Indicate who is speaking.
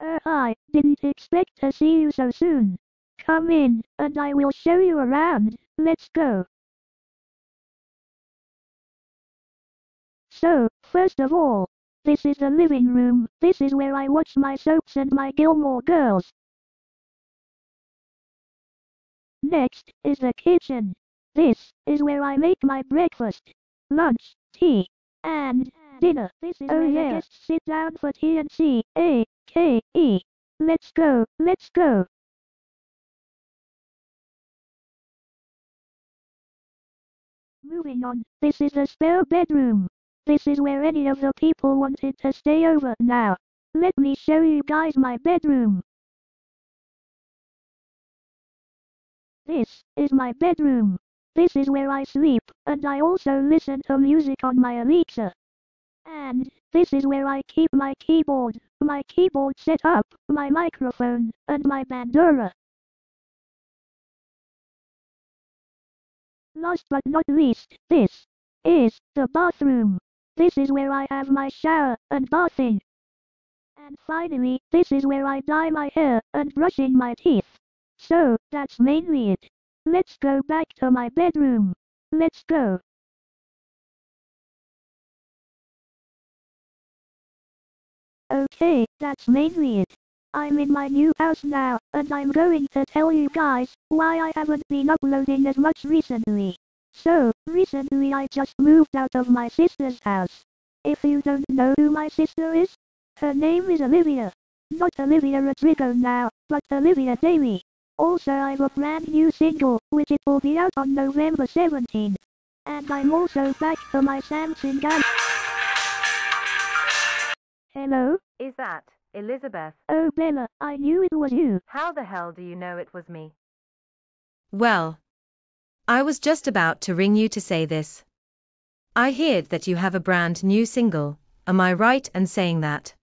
Speaker 1: Uh, I didn't expect to see you so soon. Come in, and I will show you around. Let's go. So, first of all, this is the living room. This is where I watch my soaps and my Gilmore Girls. Next is the kitchen. This is where I make my breakfast, lunch, tea, and dinner. This is oh yeah. guests sit down for tea and C A K E. Let's go, let's go. Moving on, this is the spare bedroom. This is where any of the people wanted to stay over now. Let me show you guys my bedroom. This is my bedroom. This is where I sleep, and I also listen to music on my Alexa. And this is where I keep my keyboard, my keyboard set up, my microphone, and my Bandura. Last but not least, this is the bathroom. This is where I have my shower and bathing. And finally, this is where I dye my hair and brushing my teeth. So, that's mainly it. Let's go back to my bedroom. Let's go. Okay, that's mainly it. I'm in my new house now, and I'm going to tell you guys why I haven't been uploading as much recently. So, recently I just moved out of my sister's house. If you don't know who my sister is, her name is Olivia. Not Olivia Rodrigo now, but Olivia Daly. Also I have a brand new single, which it will be out on November 17th. And I'm also back for my Samsung Galaxy. Hello?
Speaker 2: Is that Elizabeth?
Speaker 1: Oh Bella, I knew it was you.
Speaker 2: How the hell do you know it was me?
Speaker 3: Well, I was just about to ring you to say this. I heard that you have a brand new single, am I right in saying that?